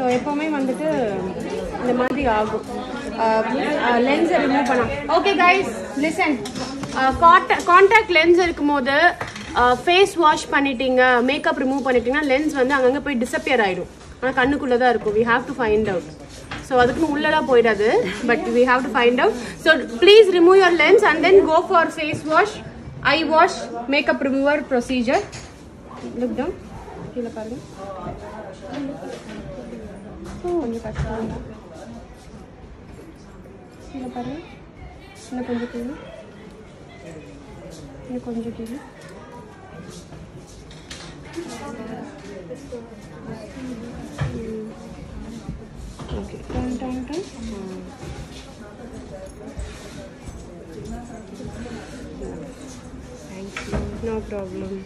So எப்போவுமே வந்துட்டு இந்த மாதிரி ஆகும். Um, uh, லென்ஸை ரிமூவ் பண்ணலாம். Okay guys listen contact lens இருக்கும்போது uh, ஃபேஸ் வாஷ் பண்ணிட்டீங்க மேக்கப் ரிமூவ் பண்ணிட்டீங்கன்னா லென்ஸ் வந்து அங்கங்கே போய் டிசப்பியர் ஆகிடும் ஆனால் கண்ணுக்குள்ளே தான் இருக்கும். We have to find out so அதுக்குன்னு உள்ளலாம் போயிடாது. But we have to find out so please remove your lens and then go for face wash eye wash makeup remover procedure look down கீழே பாருங்கள் கொஞ்சம் கஷ்டம் தான் கீழே பாருங்க இன்னும் கொஞ்சம் கீழே இன்னும் கொஞ்சம் கீழே okay done done done thank you no problem